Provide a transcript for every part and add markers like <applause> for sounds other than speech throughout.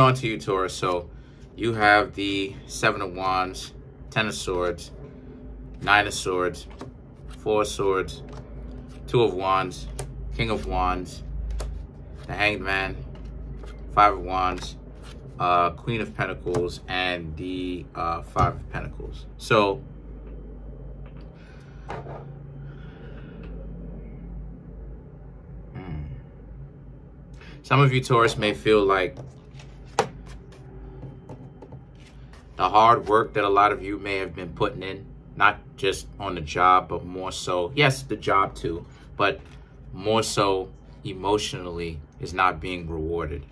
on to you, Taurus. So you have the Seven of Wands, Ten of Swords, Nine of Swords, Four of Swords, Two of Wands, King of Wands, the Hanged Man, Five of Wands, uh, Queen of Pentacles, and the uh, Five of Pentacles. So hmm. some of you Taurus may feel like the hard work that a lot of you may have been putting in, not just on the job, but more so, yes, the job too, but more so emotionally is not being rewarded.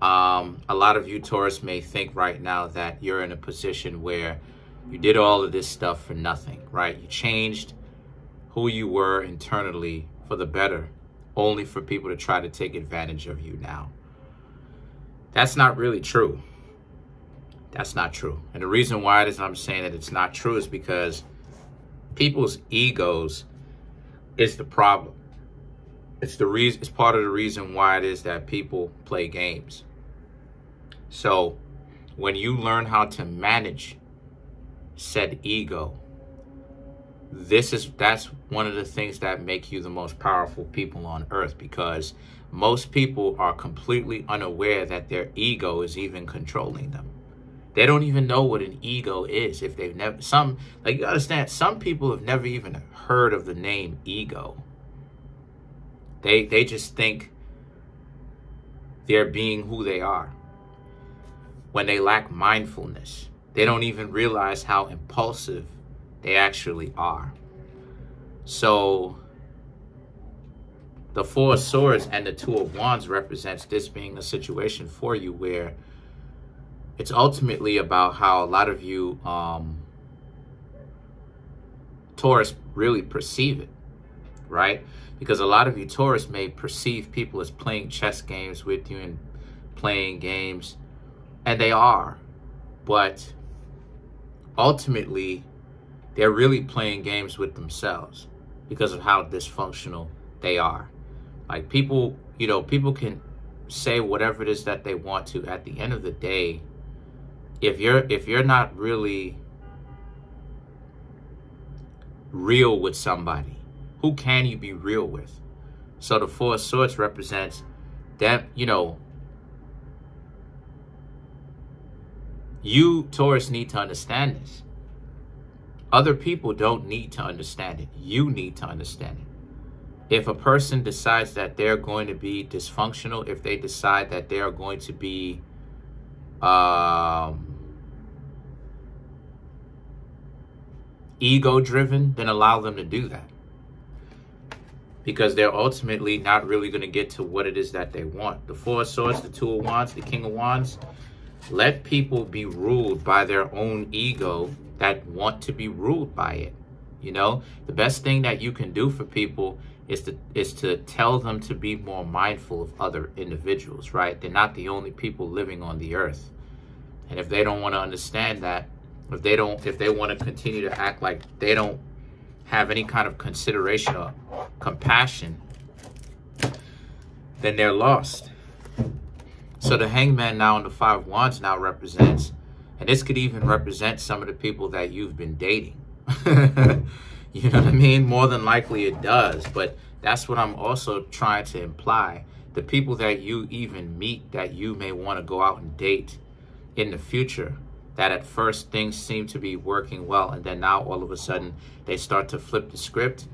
Um, a lot of you Taurus may think right now that you're in a position where you did all of this stuff for nothing, right? You changed who you were internally for the better, only for people to try to take advantage of you now. That's not really true. That's not true. And the reason why it is I'm saying that it's not true is because people's egos is the problem. It's the reason it's part of the reason why it is that people play games. So when you learn how to manage said ego, this is that's one of the things that make you the most powerful people on earth because most people are completely unaware that their ego is even controlling them. They don't even know what an ego is if they've never some like you understand some people have never even heard of the name ego. They they just think they're being who they are. When they lack mindfulness, they don't even realize how impulsive they actually are. So the four of swords and the two of wands represents this being a situation for you where it's ultimately about how a lot of you um, Taurus really perceive it, right? Because a lot of you Taurus may perceive people as playing chess games with you and playing games, and they are, but ultimately they're really playing games with themselves because of how dysfunctional they are. Like people, you know, people can say whatever it is that they want to. At the end of the day, if you're if you're not really real with somebody, who can you be real with? So the four swords represents that, you know, you Taurus need to understand this. Other people don't need to understand it. You need to understand it. If a person decides that they're going to be dysfunctional, if they decide that they are going to be um, ego driven, then allow them to do that. Because they're ultimately not really going to get to what it is that they want. The Four of Swords, the Two of Wands, the King of Wands. Let people be ruled by their own ego that want to be ruled by it. You know, the best thing that you can do for people is to is to tell them to be more mindful of other individuals, right? They're not the only people living on the earth. And if they don't want to understand that, if they don't if they want to continue to act like they don't have any kind of consideration or compassion then they're lost. So the hangman now in the five wands now represents and this could even represent some of the people that you've been dating. <laughs> You know what i mean? More than likely it does but that's what i'm also trying to imply. The people that you even meet that you may want to go out and date in the future that at first things seem to be working well and then now all of a sudden they start to flip the script.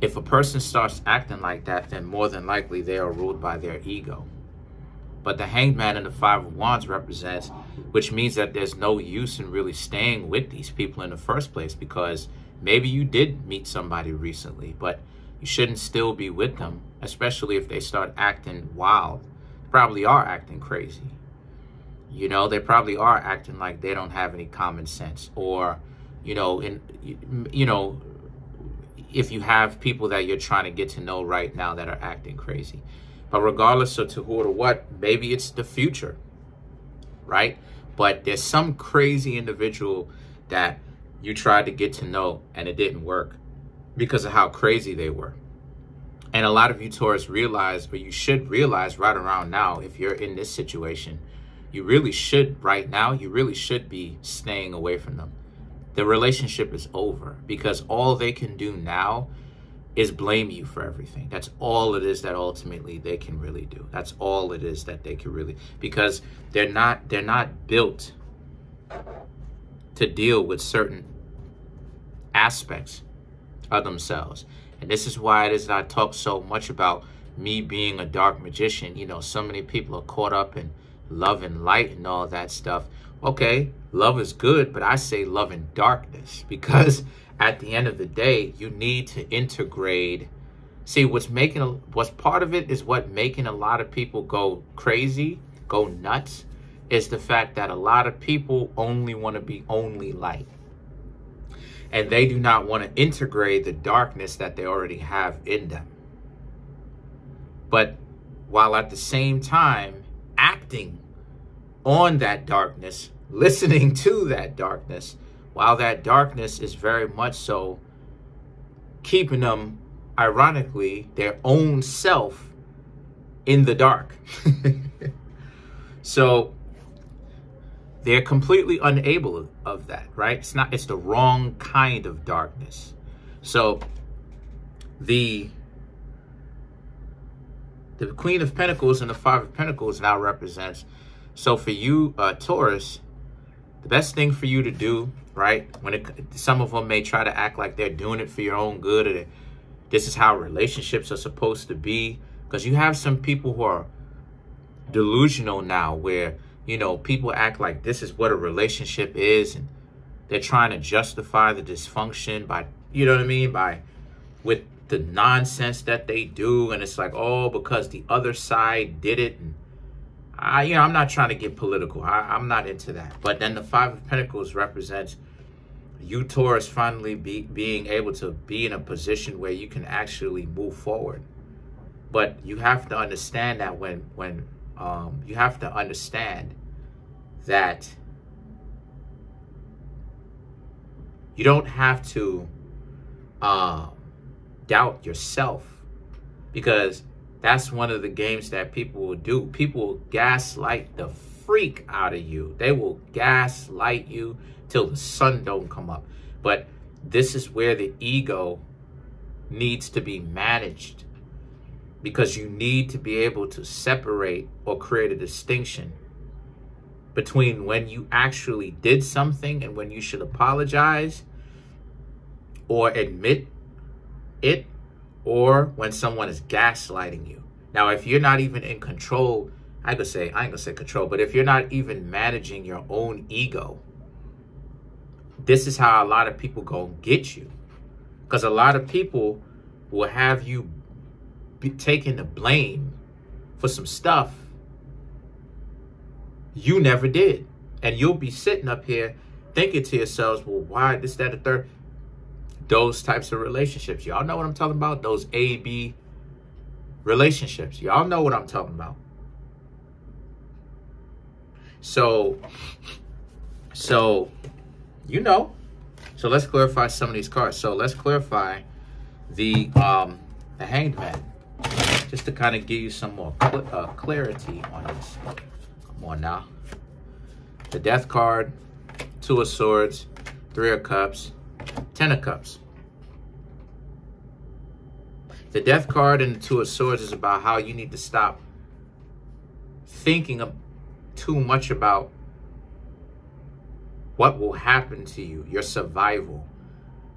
If a person starts acting like that then more than likely they are ruled by their ego. But the hanged man and the five of wands represents which means that there's no use in really staying with these people in the first place because maybe you did meet somebody recently but you shouldn't still be with them especially if they start acting wild. Probably are acting crazy you know, they probably are acting like they don't have any common sense or, you know, in you know, if you have people that you're trying to get to know right now that are acting crazy. But regardless of to who or what, maybe it's the future, right? But there's some crazy individual that you tried to get to know and it didn't work because of how crazy they were. And a lot of you Taurus realize, or you should realize right around now, if you're in this situation, you really should, right now, you really should be staying away from them. The relationship is over because all they can do now is blame you for everything. That's all it is that ultimately they can really do. That's all it is that they can really because they're not they're not built to deal with certain aspects of themselves. And this is why it is that I talk so much about me being a dark magician. You know, so many people are caught up in love and light and all that stuff. Okay, love is good, but I say love and darkness <laughs> because at the end of the day, you need to integrate. See, what's making what's part of it is what making a lot of people go crazy, go nuts, is the fact that a lot of people only want to be only light. And they do not want to integrate the darkness that they already have in them. But while at the same time on that darkness, listening to that darkness, while that darkness is very much so keeping them, ironically, their own self in the dark. <laughs> so they're completely unable of that, right? It's not, it's the wrong kind of darkness. So the the Queen of Pentacles and the Five of Pentacles now represents. So for you, uh, Taurus, the best thing for you to do right? When it, some of them may try to act like they're doing it for your own good, or this is how relationships are supposed to be. Because you have some people who are delusional now, where you know people act like this is what a relationship is, and they're trying to justify the dysfunction by, you know what I mean, by with the nonsense that they do, and it's like, oh, because the other side did it, and I, you know, I'm not trying to get political. I, I'm not into that. But then the Five of Pentacles represents you Taurus finally be, being able to be in a position where you can actually move forward. But you have to understand that when when um, you have to understand that you don't have to uh, doubt yourself because that's one of the games that people will do. People will gaslight the freak out of you. They will gaslight you till the sun don't come up. But this is where the ego needs to be managed because you need to be able to separate or create a distinction between when you actually did something and when you should apologize or admit it or when someone is gaslighting you. Now, if you're not even in control, I could say, I ain't gonna say control, but if you're not even managing your own ego, this is how a lot of people go get you. Because a lot of people will have you be taking the blame for some stuff you never did. And you'll be sitting up here thinking to yourselves, well, why this, that, the third? Those types of relationships. Y'all know what I'm talking about? Those A, B relationships. Y'all know what I'm talking about. So, so you know. So let's clarify some of these cards. So let's clarify the um, the Hanged Man, just to kind of give you some more cl uh, clarity on this. Come on now. The Death card, Two of Swords, Three of Cups, Ten of Cups. The Death card and the Two of Swords is about how you need to stop thinking of too much about what will happen to you, your survival.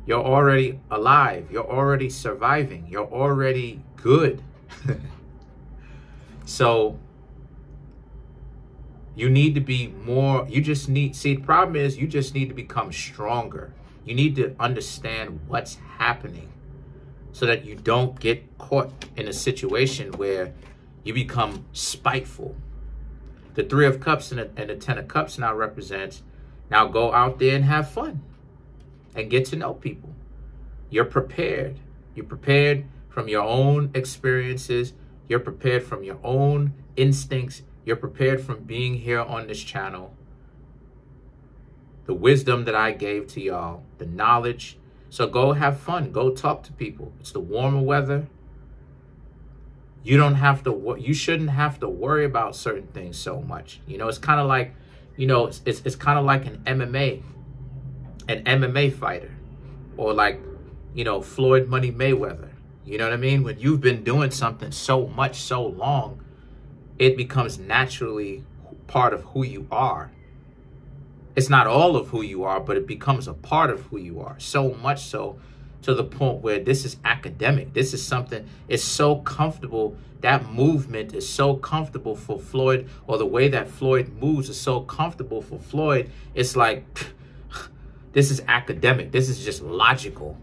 You're already alive. You're already surviving. You're already good. <laughs> so you need to be more, you just need, see, the problem is you just need to become stronger. You need to understand what's happening so that you don't get caught in a situation where you become spiteful. The Three of Cups and the, and the Ten of Cups now represents now go out there and have fun and get to know people. You're prepared. You're prepared from your own experiences. You're prepared from your own instincts. You're prepared from being here on this channel. The wisdom that I gave to y'all, the knowledge. So go have fun. Go talk to people. It's the warmer weather. you don't have to you shouldn't have to worry about certain things so much you know it's kind of like you know it's, it's, it's kind of like an mma an mma fighter or like you know floyd money mayweather you know what i mean when you've been doing something so much so long it becomes naturally part of who you are it's not all of who you are but it becomes a part of who you are so much so to the point where this is academic. This is something, it's so comfortable. That movement is so comfortable for Floyd, or the way that Floyd moves is so comfortable for Floyd. It's like, <sighs> this is academic. This is just logical.